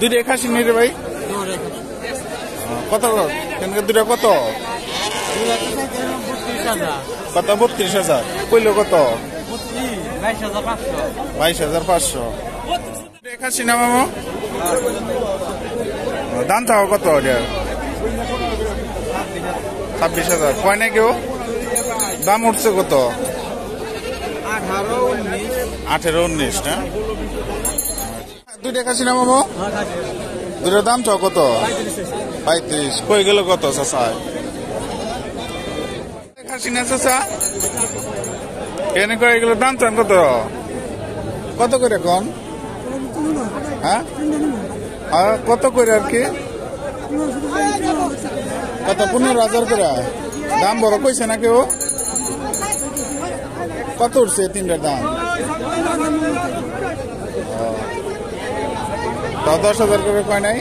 দুইটা খাসি নেই রে ভাই? কত? কেনকে দুটা কত? কত? বত্রিশ হাজার। কইলো কত? বাইশ হাজার পাঁচশো। খাসি না মামা? দাম চাও কত ছাব্বিশ হাজার। কয় না কেউ? দাম উঠছে কত? আঠেরো, উনিশ না? দুইটা খাসি না মামা দুটার দাম চাও কত? পঁয়ত্রিশ। কই গেল কত, চাচা? খাসি না চাচা। এনে করে এগুলো দাম চান কত? কত করে কম হ্যাঁ? কত করে আর কি? কত, পনেরো হাজার করে? দাম বড় কইছে না কেউ? কত উঠছে তিনটার দাম? দশ হাজার করে কয় নাই?